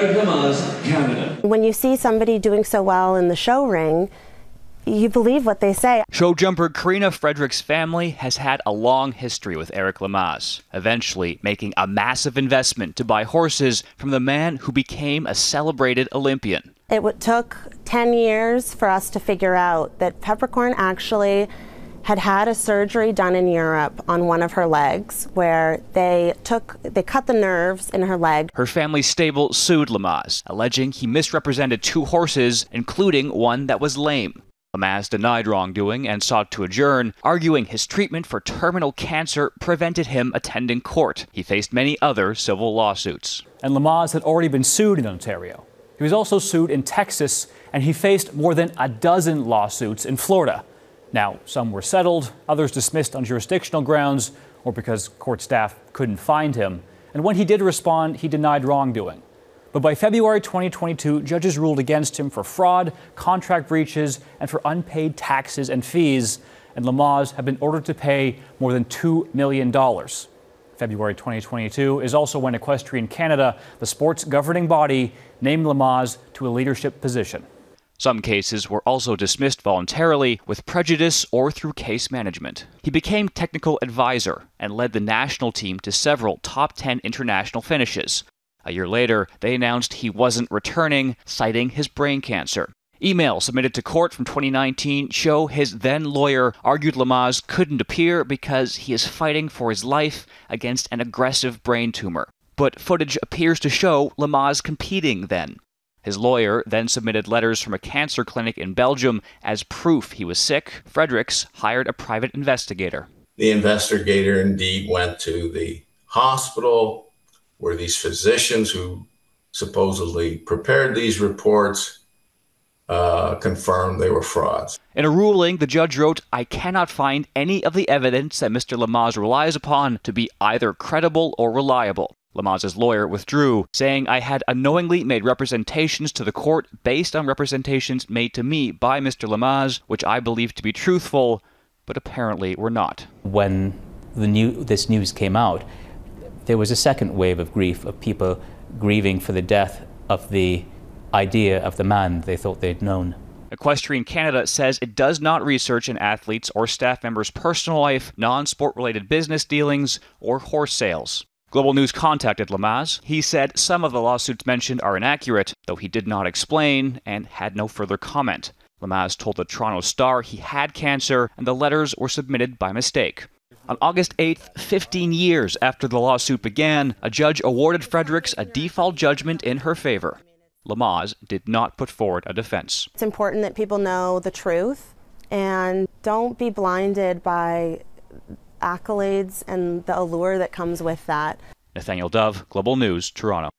Eric Lamaze, Canada. When you see somebody doing so well in the show ring, you believe what they say. Show jumper Karina Frederick's family has had a long history with Eric Lamaze, eventually making a massive investment to buy horses from the man who became a celebrated Olympian. It took 10 years for us to figure out that Peppercorn actually had had a surgery done in Europe on one of her legs where they took they cut the nerves in her leg. Her family stable sued Lamaze, alleging he misrepresented two horses, including one that was lame. Lamaze denied wrongdoing and sought to adjourn, arguing his treatment for terminal cancer prevented him attending court. He faced many other civil lawsuits. And Lamaze had already been sued in Ontario. He was also sued in Texas, and he faced more than a dozen lawsuits in Florida. Now, some were settled, others dismissed on jurisdictional grounds or because court staff couldn't find him. And when he did respond, he denied wrongdoing. But by February 2022, judges ruled against him for fraud, contract breaches, and for unpaid taxes and fees. And Lamaze have been ordered to pay more than $2 million. February 2022 is also when Equestrian Canada, the sport's governing body, named Lamaze to a leadership position. Some cases were also dismissed voluntarily with prejudice or through case management. He became technical advisor and led the national team to several top 10 international finishes, a year later, they announced he wasn't returning, citing his brain cancer. Emails submitted to court from 2019 show his then lawyer argued Lamaze couldn't appear because he is fighting for his life against an aggressive brain tumor. But footage appears to show Lamaze competing then. His lawyer then submitted letters from a cancer clinic in Belgium as proof he was sick. Fredericks hired a private investigator. The investigator indeed went to the hospital, where these physicians who supposedly prepared these reports uh, confirmed they were frauds. In a ruling, the judge wrote, I cannot find any of the evidence that Mr. Lamaze relies upon to be either credible or reliable. Lamaze's lawyer withdrew, saying I had unknowingly made representations to the court based on representations made to me by Mr. Lamaze, which I believed to be truthful, but apparently were not. When the new, this news came out, there was a second wave of grief of people grieving for the death of the idea of the man they thought they'd known. Equestrian Canada says it does not research an athlete's or staff member's personal life, non sport related business dealings, or horse sales. Global News contacted Lamaze. He said some of the lawsuits mentioned are inaccurate, though he did not explain and had no further comment. Lamaze told the Toronto Star he had cancer and the letters were submitted by mistake. On August 8th, 15 years after the lawsuit began, a judge awarded Fredericks a default judgment in her favor. Lamaze did not put forward a defense. It's important that people know the truth and don't be blinded by accolades and the allure that comes with that. Nathaniel Dove, Global News, Toronto.